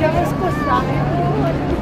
Já vai se?